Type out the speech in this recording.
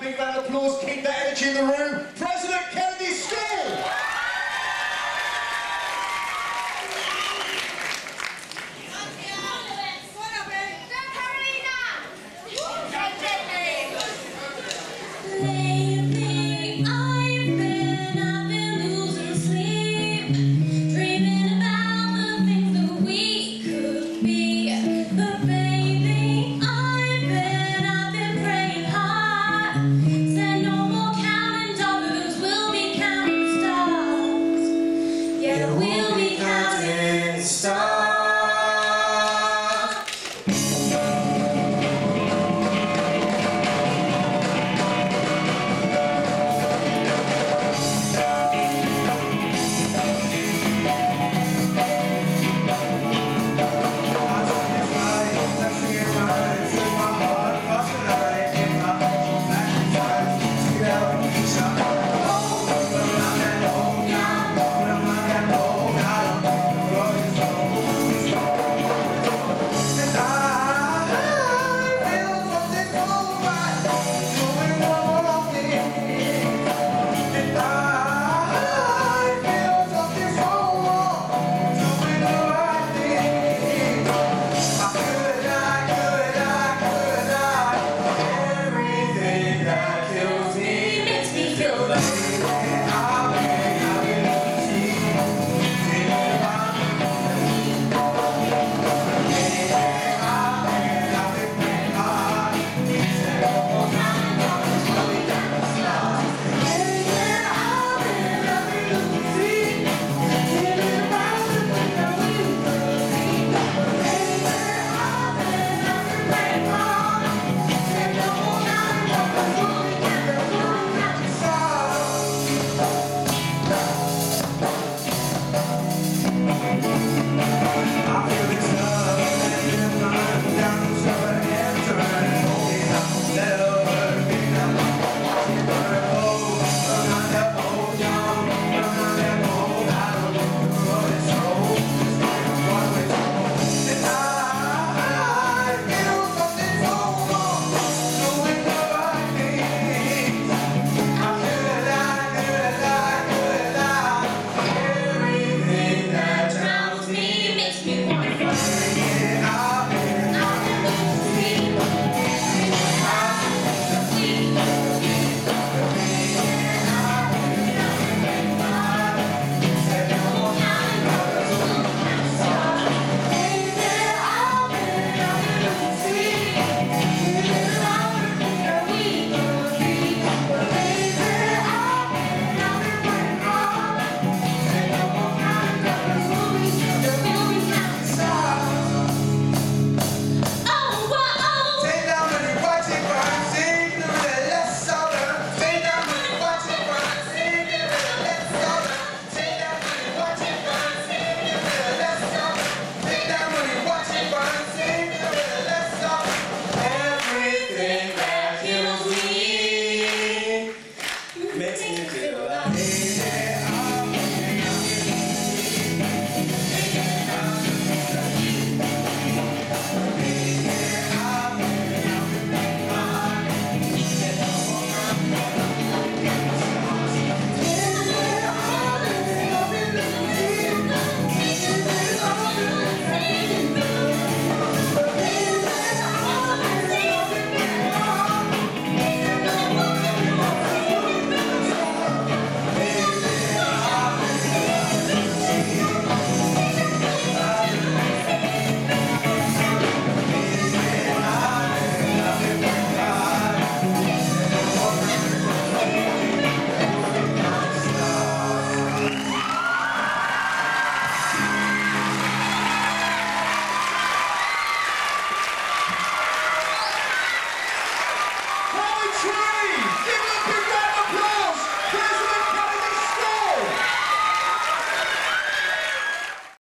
Big round of applause. Keep that energy in the room. President Kelly! Amen.